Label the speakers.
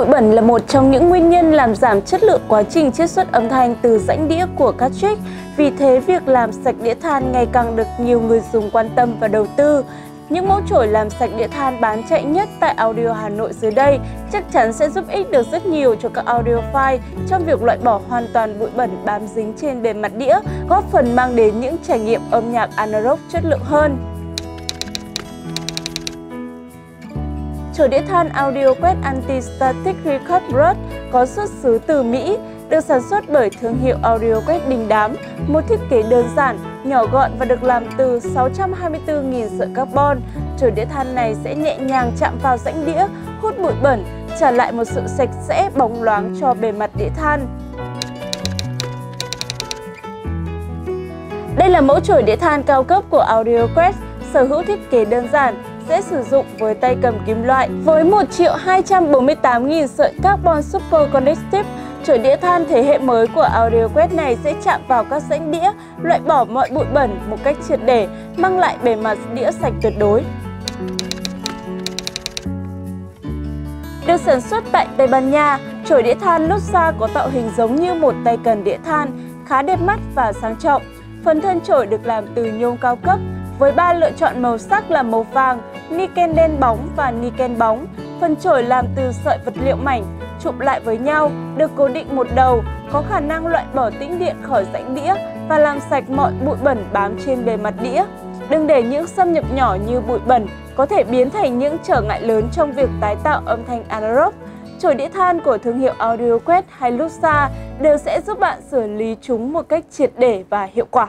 Speaker 1: Bụi bẩn là một trong những nguyên nhân làm giảm chất lượng quá trình chiết xuất âm thanh từ rãnh đĩa của cartridge. Vì thế, việc làm sạch đĩa than ngày càng được nhiều người dùng quan tâm và đầu tư. Những mẫu chổi làm sạch đĩa than bán chạy nhất tại Audio Hà Nội dưới đây chắc chắn sẽ giúp ích được rất nhiều cho các audiophile trong việc loại bỏ hoàn toàn bụi bẩn bám dính trên bề mặt đĩa, góp phần mang đến những trải nghiệm âm nhạc analog chất lượng hơn. Chổi đĩa than Audio Quét Anti-Static Record Brush có xuất xứ từ Mỹ, được sản xuất bởi thương hiệu Audio Quét Đình Đám, một thiết kế đơn giản, nhỏ gọn và được làm từ 624.000 sợi carbon. Chổi đĩa than này sẽ nhẹ nhàng chạm vào rãnh đĩa, hút bụi bẩn, trả lại một sự sạch sẽ bóng loáng cho bề mặt đĩa than. Đây là mẫu chổi đĩa than cao cấp của AudioQuest, sở hữu thiết kế đơn giản, dễ sử dụng với tay cầm kim loại. Với 1 triệu 248 nghìn sợi carbon super conductive, chổi đĩa than thế hệ mới của AudioQuest này sẽ chạm vào các rãnh đĩa, loại bỏ mọi bụi bẩn một cách triệt để, mang lại bề mặt đĩa sạch tuyệt đối. Được sản xuất tại Tây Ban Nha, chổi đĩa than Luxa có tạo hình giống như một tay cần đĩa than, khá đẹp mắt và sang trọng. Phần thân chổi được làm từ nhôm cao cấp, với ba lựa chọn màu sắc là màu vàng, niken đen bóng và niken bóng. Phần chổi làm từ sợi vật liệu mảnh, chụm lại với nhau, được cố định một đầu, có khả năng loại bỏ tĩnh điện khỏi rãnh đĩa và làm sạch mọi bụi bẩn bám trên bề mặt đĩa. Đừng để những xâm nhập nhỏ như bụi bẩn có thể biến thành những trở ngại lớn trong việc tái tạo âm thanh analog. Chổi đĩa than của thương hiệu AudioQuest hay Luxa đều sẽ giúp bạn xử lý chúng một cách triệt để và hiệu quả.